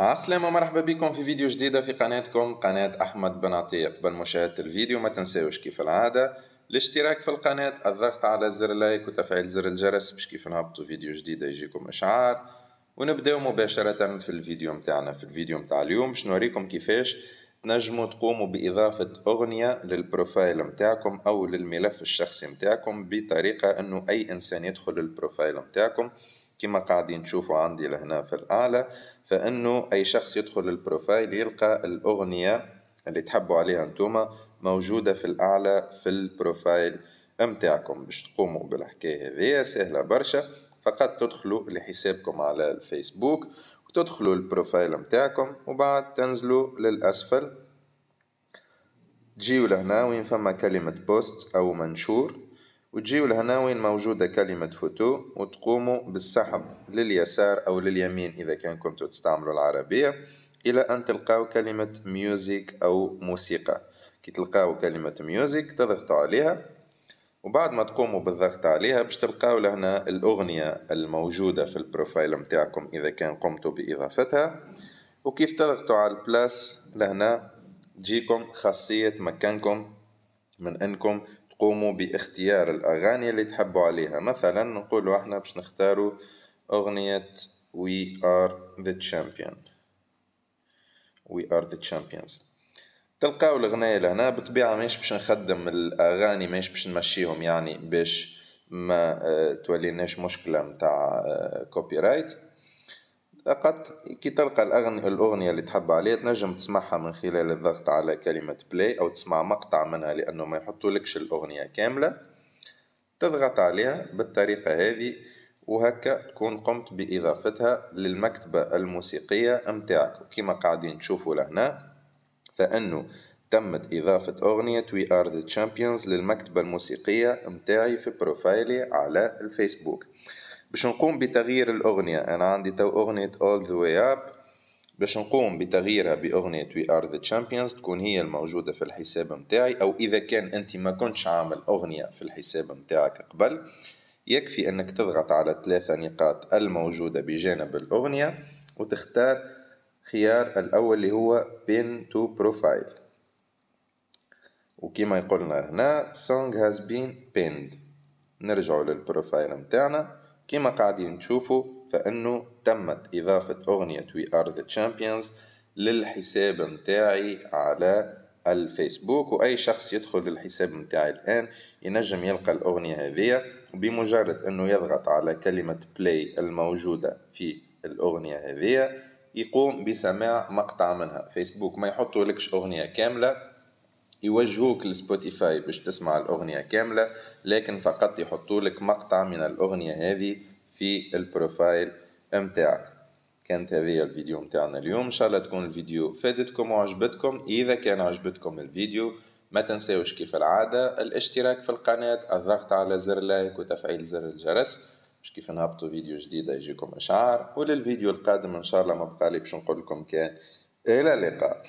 عسلامة مرحبا بكم في فيديو جديدة في قناتكم قناة أحمد بن عطية قبل مشاهدة الفيديو ما تنساوش كيف العادة الاشتراك في القناة الضغط على زر like وتفعيل زر الجرس باش كيف نهبطوا فيديو جديدة يجيكم إشعار. ونبداو مباشرة في الفيديو متاعنا في الفيديو متاع اليوم باش نوريكم كيفاش تنجموا تقوموا بإضافة أغنية لل profile متاعكم أو للملف الشخصي متاعكم بطريقة أنه أي إنسان يدخل ال profile متاعكم كما قاعدين تشوفوا عندي لهنا في الأعلى فإنه أي شخص يدخل ال profile يلقى الأغنية اللي تحبوا عليها انتوما موجودة في الأعلى في ال profile متاعكم باش تقوموا بالحكاية هذه سهلة برشا. فقط تدخلوا لحسابكم على الفيسبوك وتدخلوا ال profile متاعكم وبعد تنزلوا للأسفل. تجيو لهنا وين فما كلمة post أو منشور. وتجيو لهنا وين موجودة كلمة فوتو وتقوموا بالسحب لليسار أو لليمين إذا كان كنتوا تستعملوا العربية إلى أن تلقاو كلمة music أو موسيقى. كي تلقاو كلمة music تضغطوا عليها وبعد ما تقوموا بالضغط عليها باش تلقاو لهنا الأغنية الموجودة في ال profile متاعكم إذا كان قمتوا بإضافتها. وكيف تضغطوا على ال plus لهنا تجيكم خاصية مكانكم من أنكم تقوموا باختيار الأغاني اللي تحبوا عليها. مثلا نقولوا إحنا باش نختاروا أغنية We are the champion. We are the champions. تلقاو الغناية لهنا بالطبيعة ماش باش نخدم الأغاني ماش باش نمشيهم يعني باش ما آه، توليناش مشكلة متاع copy آه، right فقط كي تلقى الأغنية, الأغنية اللي تحب عليها تنجم تسمعها من خلال الضغط على كلمة play أو تسمع مقطع منها لأنه ما يحطولكش الأغنية كاملة. تضغط عليها بالطريقة هذه وهكا تكون قمت بإضافتها للمكتبة الموسيقية متاعك. وكما قاعدين تشوفوا لهنا فإنه تمت إضافة أغنية We Are The Champions للمكتبة الموسيقية متاعي في profile ي على الفيسبوك. باش نقوم بتغيير الأغنية. أنا عندي تو أغنية All The Way Up. باش نقوم بتغييرها بأغنية We Are The Champions تكون هي الموجودة في الحساب متاعي أو إذا كان أنت ما كنتش عامل أغنية في الحساب متاعك قبل يكفي أنك تضغط على ثلاثة نقاط الموجودة بجانب الأغنية وتختار خيار الأول اللي هو Pin to Profile. وكما يقولنا هنا Song has been pinned. نرجعوا لل profile متاعنا. كما قاعدين تشوفوا فإنه تمت إضافة أغنية We Are The Champions للحساب متاعي على الفيسبوك وأي شخص يدخل للحساب متاعي الآن ينجم يلقى الأغنية هذه بمجرد أنه يضغط على كلمة play الموجودة في الأغنية هذه يقوم بسماع مقطع منها. فيسبوك ما يحطوا لكش أغنية كاملة يوجهوك لسبوتيفاي باش تسمع الأغنية كاملة لكن فقط يحطوا لك مقطع من الأغنية هذه في ال profile متاعك. كانت هذه الفيديو متاعنا اليوم. إن شاء الله تكون الفيديو فادتكم وعجبتكم. إذا كان عجبتكم الفيديو ما تنساوش كيف العادة الاشتراك في القناة الضغط على زر like وتفعيل زر الجرس باش كيف نهبطوا فيديو جديدة يجيكم إشعار. وللفيديو القادم إن شاء الله ما بقالي باش نقول لكم كان إلى اللقاء.